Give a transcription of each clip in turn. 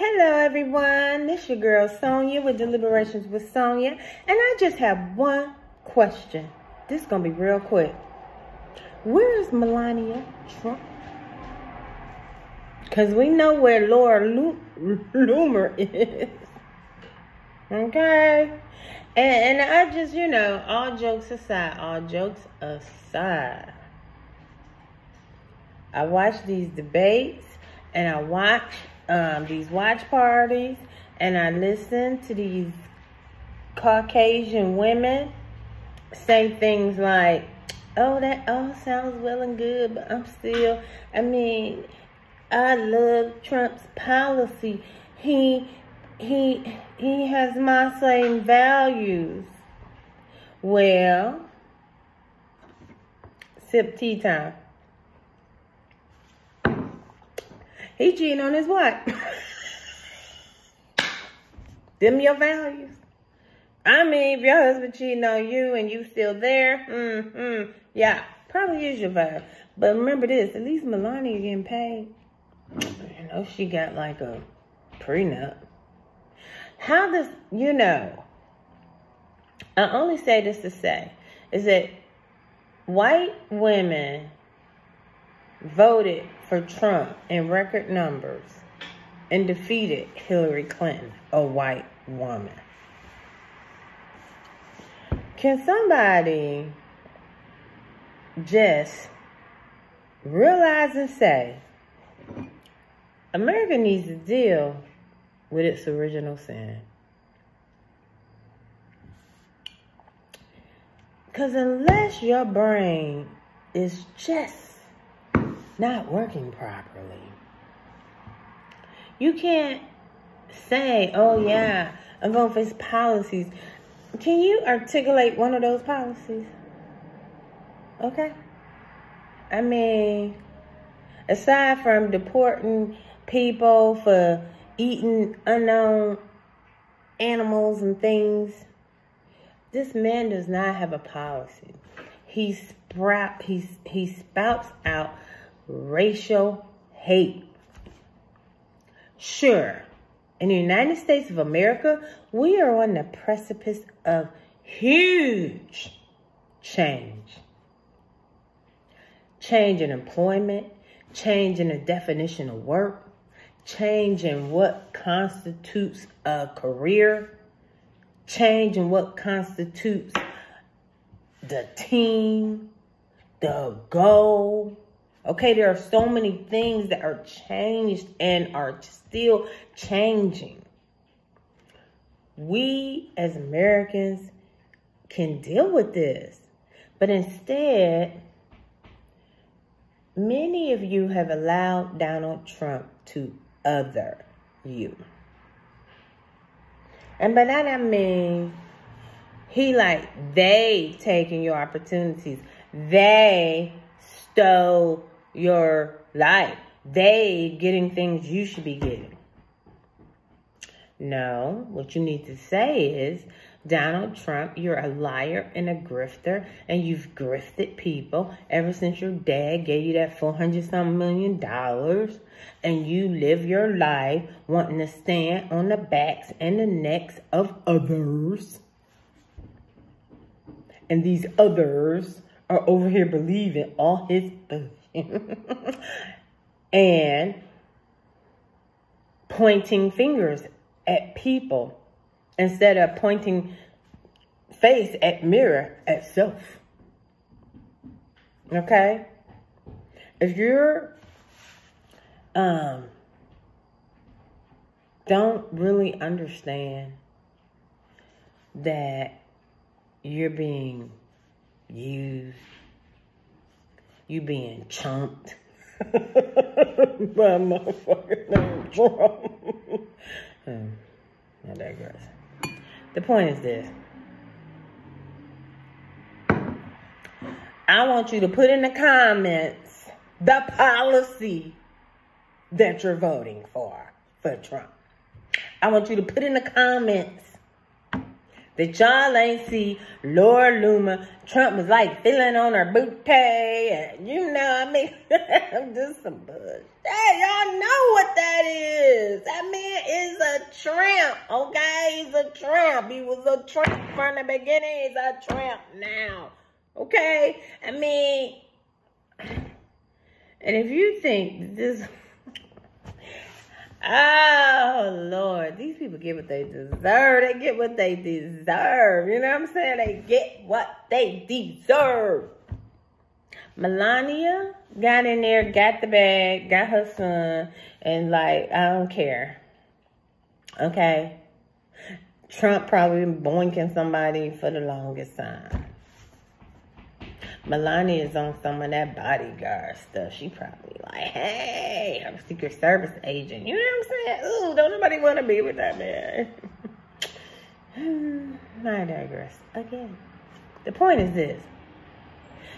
Hello, everyone. This your girl Sonya with Deliberations with Sonya, and I just have one question. This is gonna be real quick. Where is Melania Trump? Cause we know where Laura Loomer is. okay, and, and I just, you know, all jokes aside, all jokes aside. I watch these debates and I watch um, these watch parties and I listen to these Caucasian women say things like, oh, that all sounds well and good, but I'm still, I mean, I love Trump's policy. He, he, he has my same values. Well, sip tea time. He cheating on his wife. Them your values. I mean, if your husband cheating on you and you still there, mm-hmm, yeah, probably is your vibe. But remember this, at least Melania getting paid. You know, she got like a prenup. How does, you know, I only say this to say, is that white women voted for Trump in record numbers and defeated Hillary Clinton, a white woman. Can somebody just realize and say, America needs to deal with its original sin? Because unless your brain is just not working properly. You can't say, oh, yeah, I'm going for his policies. Can you articulate one of those policies? Okay. I mean, aside from deporting people for eating unknown animals and things, this man does not have a policy. He sprout he he spouts out racial hate. Sure, in the United States of America, we are on the precipice of huge change. Change in employment, change in the definition of work, change in what constitutes a career, change in what constitutes the team, the goal, Okay, there are so many things that are changed and are still changing. We as Americans can deal with this, but instead, many of you have allowed Donald Trump to other you. And by that I mean, he like, they taking your opportunities. They stole your life. They getting things you should be getting. No, what you need to say is, Donald Trump, you're a liar and a grifter, and you've grifted people ever since your dad gave you that 400 something million dollars, and you live your life wanting to stand on the backs and the necks of others. And these others are over here believing all his and pointing fingers at people instead of pointing face at mirror at self. Okay? If you're um don't really understand that you're being used you being chumped by a motherfucker named Trump. um, I digress. The point is this. I want you to put in the comments the policy that you're voting for, for Trump. I want you to put in the comments that y'all ain't see Laura Loomer. Trump was like feeling on her booty and you know, I mean, I'm just some buzz. Hey, y'all know what that is. That man is a tramp, okay? He's a tramp. He was a tramp from the beginning. He's a tramp now, okay? I mean, and if you think this, oh Lord, these people get what they deserve. They get what they deserve. You know what I'm saying? They get what they deserve. Melania got in there, got the bag, got her son, and like, I don't care. Okay? Trump probably been boinking somebody for the longest time. Melania is on some of that bodyguard stuff. She probably like, hey, I'm a Secret Service agent. You know what I'm saying? Ooh, don't nobody want to be with that man. I digress. Again, the point is this.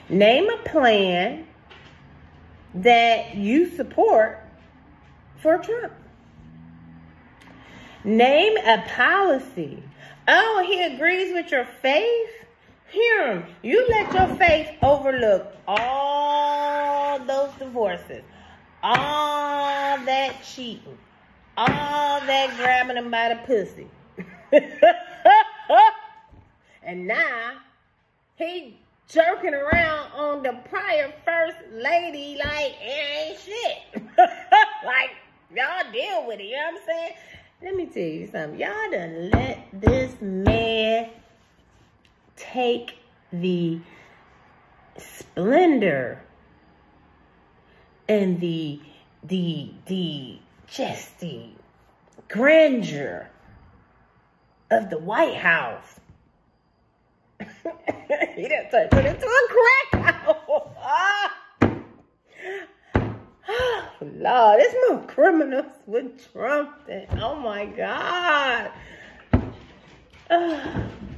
Name a plan that you support for Trump. Name a policy. Oh, he agrees with your faith? Here, you let your faith overlook all those divorces, all that cheating, all that grabbing him by the pussy. and now he jerking around on the prior first lady like it ain't shit. like y'all deal with it, you know what I'm saying? Let me tell you something. Y'all done let this man take the splendor and the the the just the grandeur of the White House he didn't turn it into a crack. Ah. Lord, there's more criminals with Trump than, oh my God.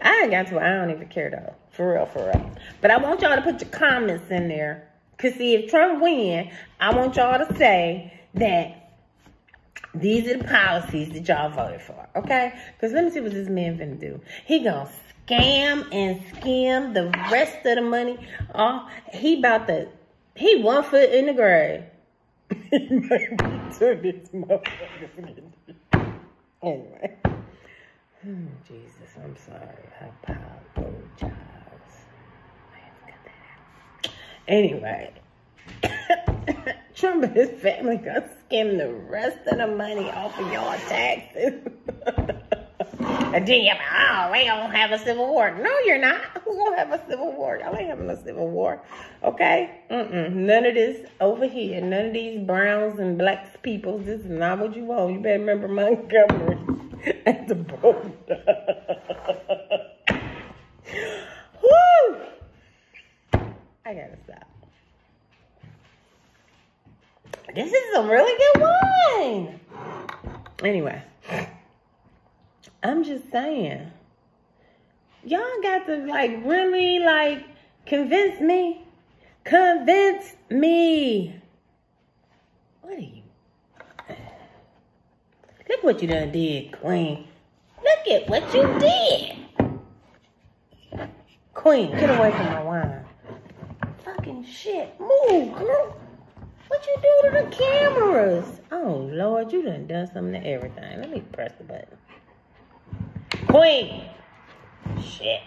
I ain't got to, I don't even care though. For real, for real. But I want y'all to put your comments in there. Cause see, if Trump win, I want y'all to say that these are the policies that y'all voted for, okay? Because let me see what this man finna do. He gonna scam and skim the rest of the money. Oh, he about to, he one foot in the grave. He might be to this motherfucker. Anyway. Oh, Jesus, I'm sorry. I apologize. Anyway. Trump and his family gonna skim the rest of the money off of y'all taxes. and then like, oh, we don't have a civil war. No, you're not. Who's gonna have a civil war? Y'all ain't having a civil war. Okay? Mm-mm. None of this over here. None of these browns and blacks people. This is not what you want. You better remember Montgomery at the boat. Woo! I gotta stop. This is a really good wine. Anyway, I'm just saying, y'all got to like really like convince me. Convince me. What are you? Look what you done did, Queen. Look at what you did. Queen, get away from my wine. Fucking shit. Move, girl. What you do to the cameras? Oh, Lord, you done done something to everything. Let me press the button. Queen. Shit.